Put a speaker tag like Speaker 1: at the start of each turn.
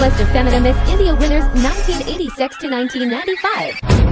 Speaker 1: list of India winners 1986 to 1995.